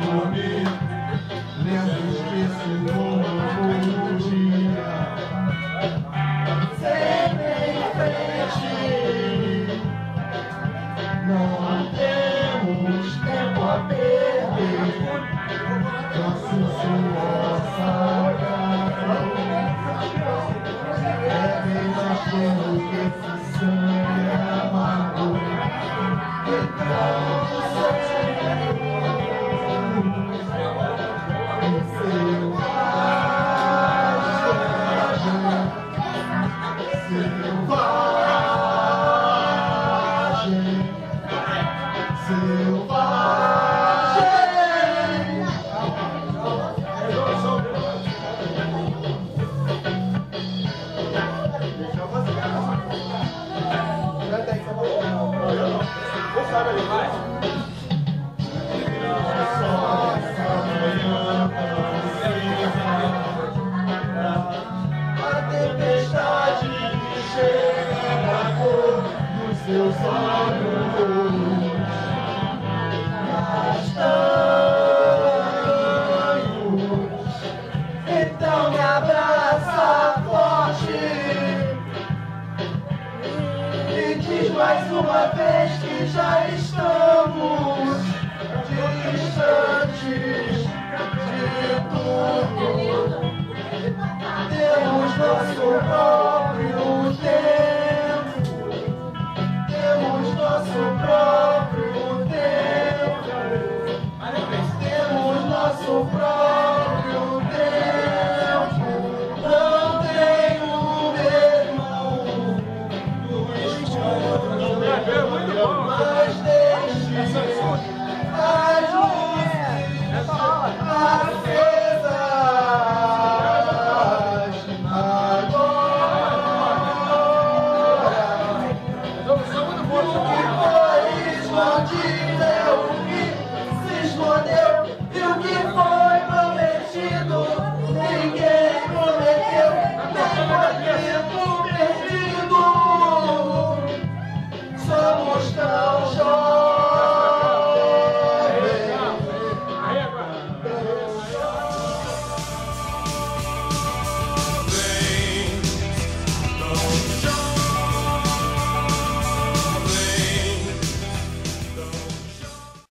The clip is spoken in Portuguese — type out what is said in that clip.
dormir Lendo esqueci um dia. Sempre em frente. Não temos tempo a perder. Nosso suor sagrado. É apenas pelo que se sangue é Então, Selvagem, selvagem. Eu fazer. Eu. Vou vai. Seus olhos castanhos. Então me abraça forte e diz mais uma vez que já estamos